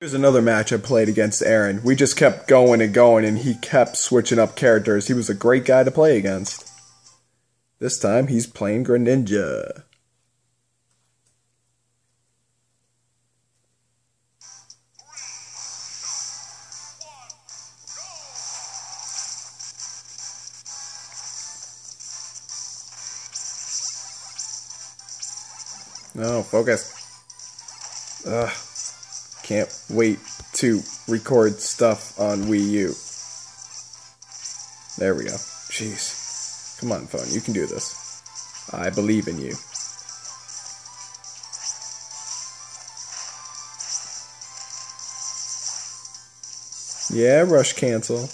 Here's another match I played against Aaron. We just kept going and going, and he kept switching up characters. He was a great guy to play against. This time, he's playing Greninja. No, focus. Ugh. Can't wait to record stuff on Wii U. There we go. Jeez. Come on, phone. You can do this. I believe in you. Yeah, rush cancel.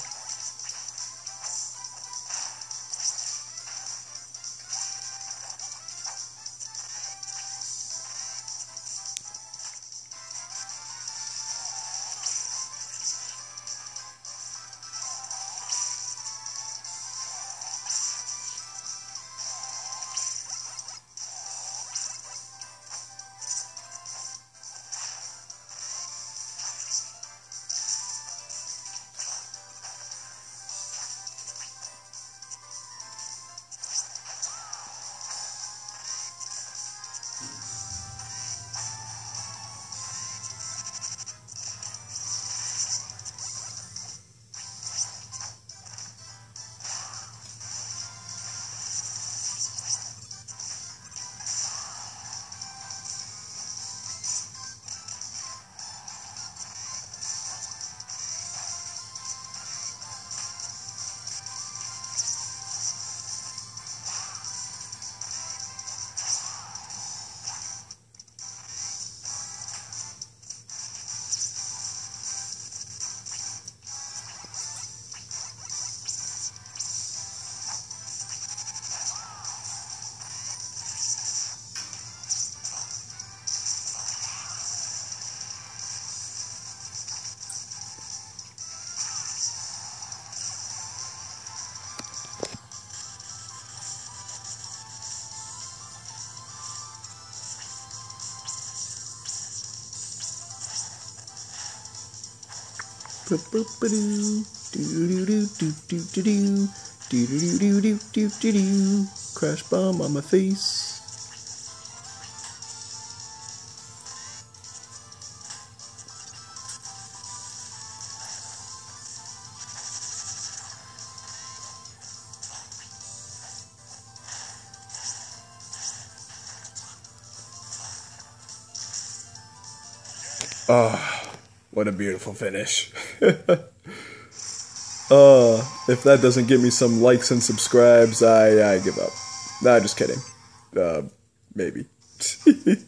Crash bomb on my face. Oh, what a beautiful finish. Uh, if that doesn't get me some likes and subscribes, I, I give up. Nah, just kidding. Uh, maybe.